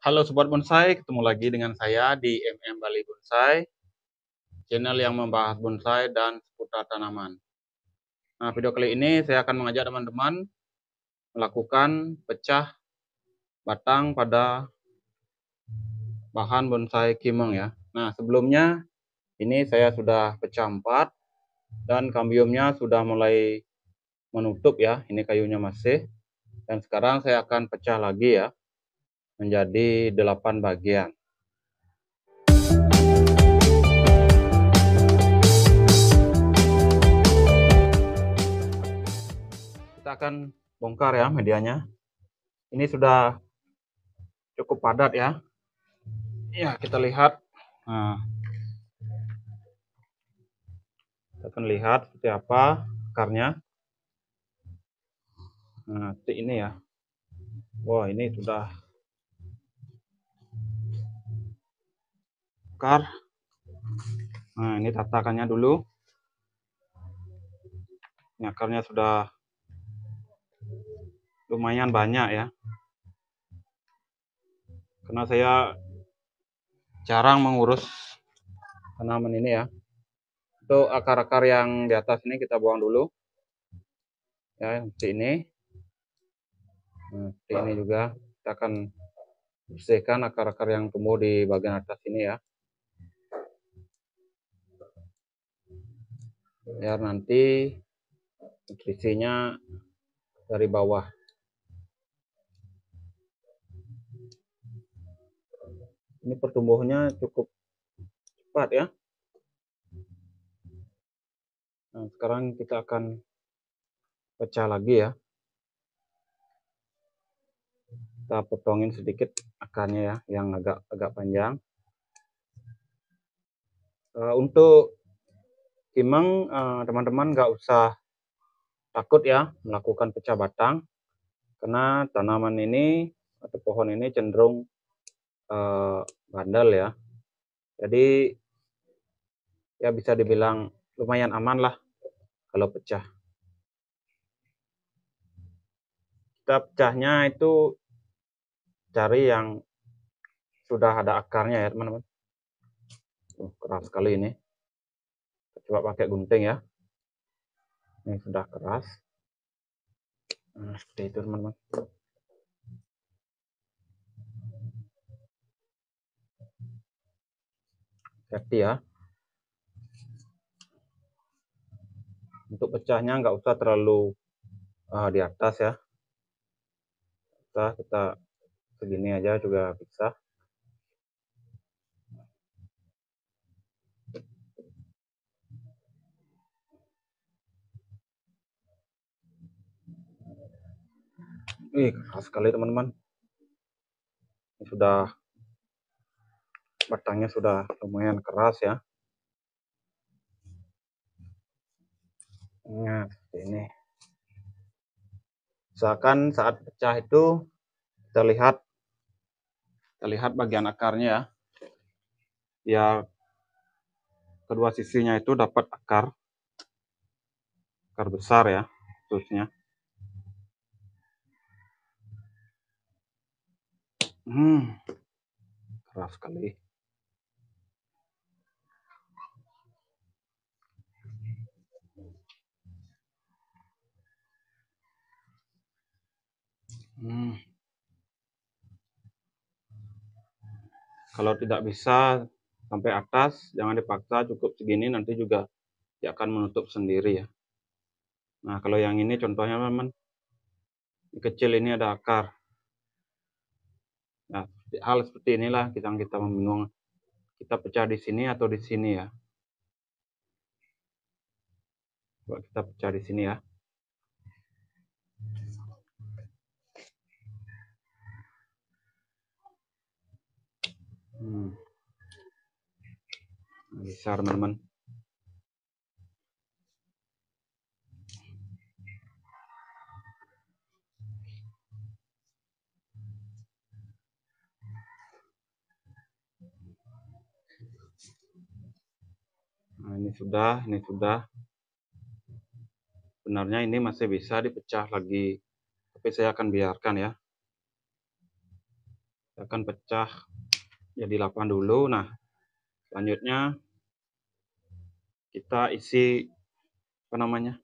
Halo Sobat Bonsai, ketemu lagi dengan saya di MM Bali Bonsai, channel yang membahas bonsai dan seputar tanaman. Nah, video kali ini saya akan mengajak teman-teman melakukan pecah batang pada bahan bonsai kimeng ya. Nah, sebelumnya ini saya sudah pecah empat dan kambiumnya sudah mulai menutup ya. Ini kayunya masih. Dan sekarang saya akan pecah lagi ya menjadi delapan bagian. Kita akan bongkar ya medianya. Ini sudah cukup padat ya. Ya, kita lihat. Nah, kita akan lihat seperti apa akarnya. Nah, seperti ini ya. Wah, ini sudah akar. Nah, ini tatakannya dulu. Ini akarnya sudah lumayan banyak ya. Karena saya jarang mengurus tanaman ini ya. Untuk akar-akar yang di atas ini kita buang dulu. Ya, seperti ini. Nah, seperti ini juga kita akan bersihkan akar-akar yang tumbuh di bagian atas ini ya. Biar nanti nutrisinya dari bawah. Ini pertumbuhannya cukup cepat ya. Nah, sekarang kita akan pecah lagi ya kita potongin sedikit akarnya ya yang agak agak panjang uh, untuk kimeng uh, teman-teman nggak usah takut ya melakukan pecah batang karena tanaman ini atau pohon ini cenderung uh, bandel ya jadi ya bisa dibilang lumayan aman lah kalau pecah kita pecahnya itu cari yang sudah ada akarnya ya teman-teman. Keras sekali ini. Coba pakai gunting ya. Ini sudah keras. Nah, seperti itu teman-teman. Hati ya. Untuk pecahnya nggak usah terlalu uh, di atas ya. Kita kita segini aja juga bisa Ih, keras sekali teman-teman. Sudah batangnya sudah lumayan keras ya. Nah, ini. Misalkan saat pecah itu kita lihat kita lihat bagian akarnya ya. Ya kedua sisinya itu dapat akar. Akar besar ya khususnya. Hmm, keras sekali. Hmm. Kalau tidak bisa sampai atas, jangan dipaksa, cukup segini nanti juga dia akan menutup sendiri ya. Nah, kalau yang ini contohnya teman-teman, kecil ini ada akar. Nah, hal seperti inilah kita kita membingung kita pecah di sini atau di sini ya. Coba kita pecah di sini ya. Hmm. Besar teman-teman. Ini sudah, ini sudah. Sebenarnya ini masih bisa dipecah lagi, tapi saya akan biarkan ya. saya akan pecah jadi 8 dulu nah selanjutnya kita isi apa namanya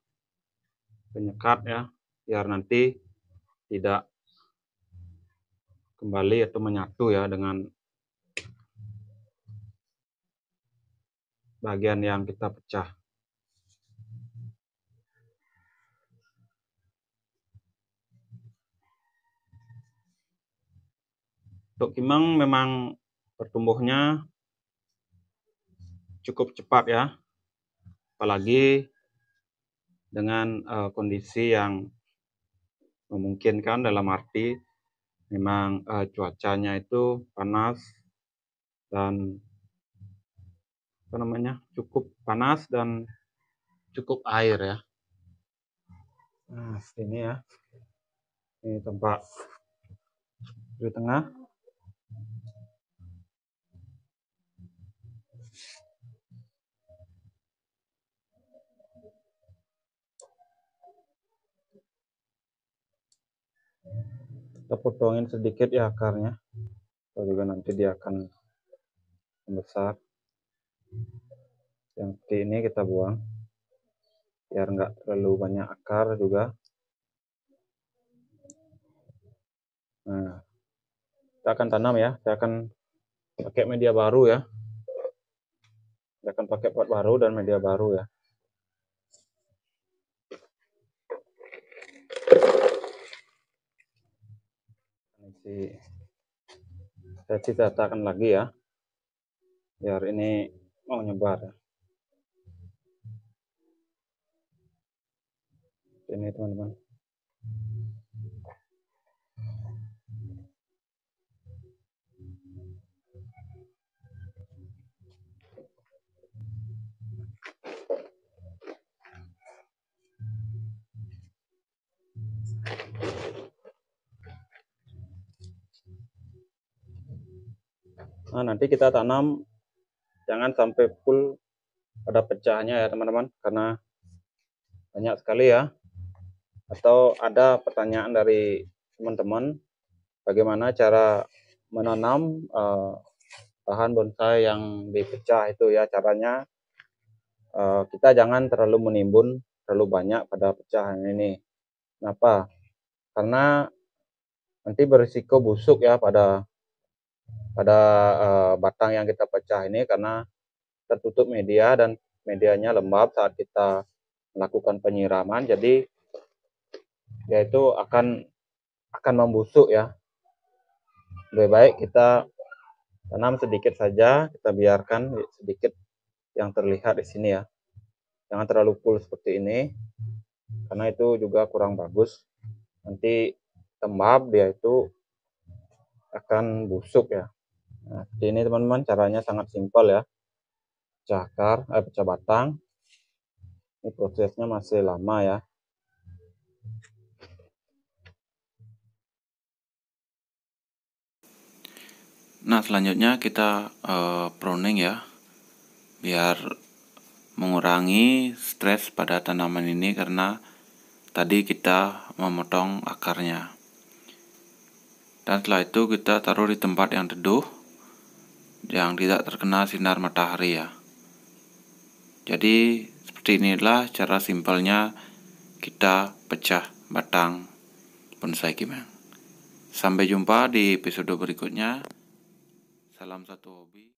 penyekat ya biar nanti tidak kembali atau menyatu ya dengan bagian yang kita pecah. Untuk kimeng memang pertumbuhnya cukup cepat ya, apalagi dengan uh, kondisi yang memungkinkan dalam arti memang uh, cuacanya itu panas dan apa namanya cukup panas dan cukup air ya. Nah, ini ya. Ini tempat di tengah. kita potongin sedikit ya akarnya atau juga nanti dia akan membesar yang seperti ini kita buang. Biar nggak terlalu banyak akar juga. Nah kita akan tanam ya. Saya akan pakai media baru ya. Saya akan pakai pot baru dan media baru ya. Isi saya citakan lagi ya. Biar ini mau nyebar. ya. Ini teman-teman. Nah, nanti kita tanam. Jangan sampai full pada pecahnya ya teman-teman karena banyak sekali ya atau ada pertanyaan dari teman-teman bagaimana cara menanam uh, bahan bonsai yang dipecah itu ya caranya? Uh, kita jangan terlalu menimbun terlalu banyak pada pecahan ini. Kenapa? Karena nanti berisiko busuk ya pada pada uh, batang yang kita pecah ini karena tertutup media dan medianya lembab saat kita melakukan penyiraman. Jadi dia itu akan akan membusuk ya lebih baik kita tanam sedikit saja kita biarkan sedikit yang terlihat di sini ya jangan terlalu full seperti ini karena itu juga kurang bagus nanti lembab dia itu akan busuk ya Nah, ini teman-teman, caranya sangat simpel ya. Pecah akar, eh, pecah batang. Ini prosesnya masih lama ya. Nah, selanjutnya kita uh, pruning ya. Biar mengurangi stres pada tanaman ini karena tadi kita memotong akarnya. Dan setelah itu kita taruh di tempat yang teduh yang tidak terkena sinar matahari ya. Jadi seperti inilah cara simpelnya kita pecah batang bonsai kimeng. Sampai jumpa di episode berikutnya. Salam satu hobi.